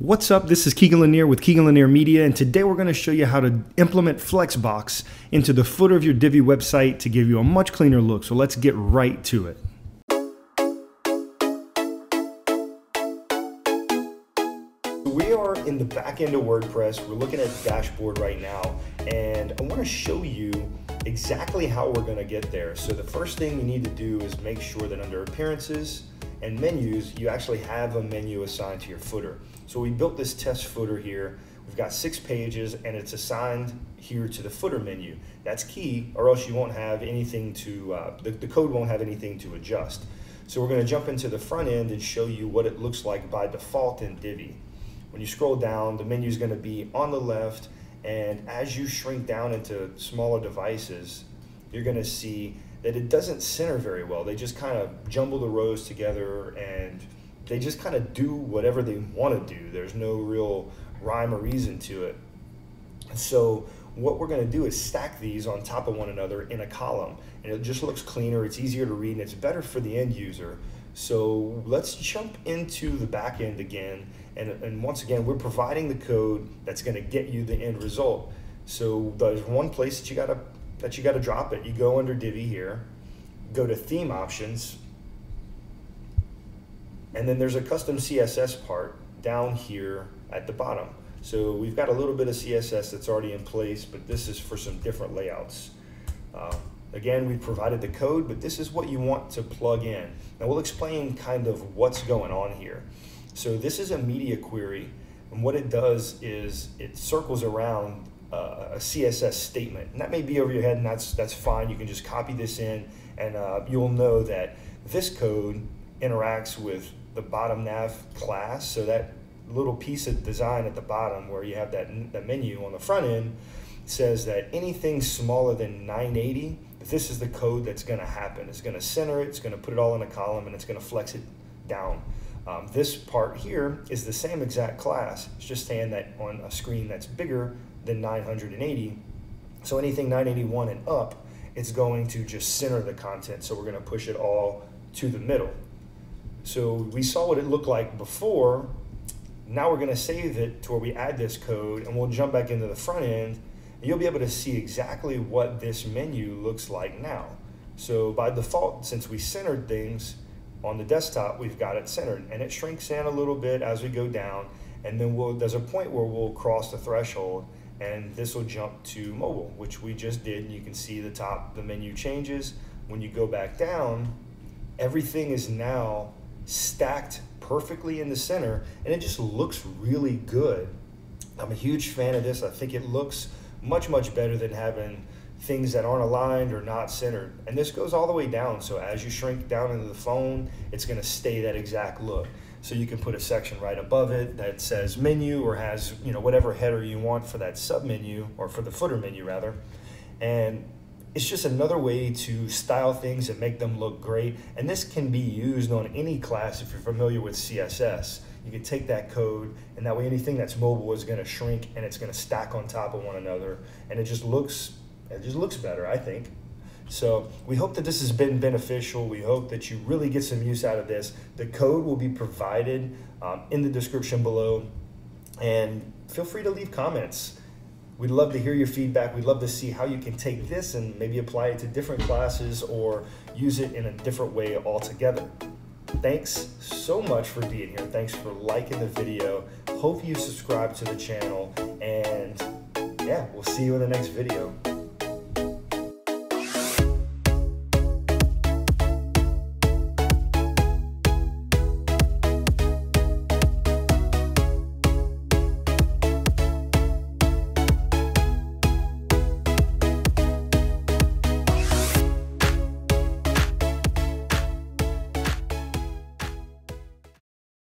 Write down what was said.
What's up? This is Keegan Lanier with Keegan Lanier Media, and today we're going to show you how to implement Flexbox into the footer of your Divi website to give you a much cleaner look. So let's get right to it. We are in the back end of WordPress. We're looking at dashboard right now, and I want to show you exactly how we're going to get there. So the first thing you need to do is make sure that under appearances, and menus, you actually have a menu assigned to your footer. So we built this test footer here. We've got six pages and it's assigned here to the footer menu. That's key or else you won't have anything to, uh, the, the code won't have anything to adjust. So we're gonna jump into the front end and show you what it looks like by default in Divi. When you scroll down, the menu is gonna be on the left and as you shrink down into smaller devices, you're gonna see that it doesn't center very well. They just kind of jumble the rows together and they just kind of do whatever they want to do. There's no real rhyme or reason to it. So what we're going to do is stack these on top of one another in a column and it just looks cleaner, it's easier to read, and it's better for the end user. So let's jump into the back end again. And, and once again, we're providing the code that's going to get you the end result. So there's one place that you got to that you got to drop it. You go under Divi here, go to theme options, and then there's a custom CSS part down here at the bottom. So we've got a little bit of CSS that's already in place, but this is for some different layouts. Uh, again, we provided the code, but this is what you want to plug in. Now we'll explain kind of what's going on here. So this is a media query, and what it does is it circles around uh, a CSS statement. And that may be over your head and that's, that's fine. You can just copy this in and uh, you'll know that this code interacts with the bottom nav class. So that little piece of design at the bottom where you have that, that menu on the front end says that anything smaller than 980, this is the code that's gonna happen. It's gonna center it, it's gonna put it all in a column and it's gonna flex it down. Um, this part here is the same exact class. It's just saying that on a screen that's bigger than 980. So anything 981 and up, it's going to just center the content. So we're going to push it all to the middle. So we saw what it looked like before. Now we're going to save it to where we add this code and we'll jump back into the front end and you'll be able to see exactly what this menu looks like now. So by default, since we centered things on the desktop, we've got it centered and it shrinks in a little bit as we go down. And then we'll, there's a point where we'll cross the threshold and this will jump to mobile, which we just did. And you can see the top, the menu changes. When you go back down, everything is now stacked perfectly in the center and it just looks really good. I'm a huge fan of this. I think it looks much, much better than having things that aren't aligned or not centered. And this goes all the way down. So as you shrink down into the phone, it's gonna stay that exact look. So you can put a section right above it that says menu or has you know whatever header you want for that sub menu or for the footer menu rather. And it's just another way to style things and make them look great. And this can be used on any class if you're familiar with CSS. You can take that code and that way anything that's mobile is gonna shrink and it's gonna stack on top of one another. And it just looks, it just looks better, I think. So we hope that this has been beneficial. We hope that you really get some use out of this. The code will be provided um, in the description below. And feel free to leave comments. We'd love to hear your feedback. We'd love to see how you can take this and maybe apply it to different classes or use it in a different way altogether. Thanks so much for being here. Thanks for liking the video. Hope you subscribe to the channel. And yeah, we'll see you in the next video.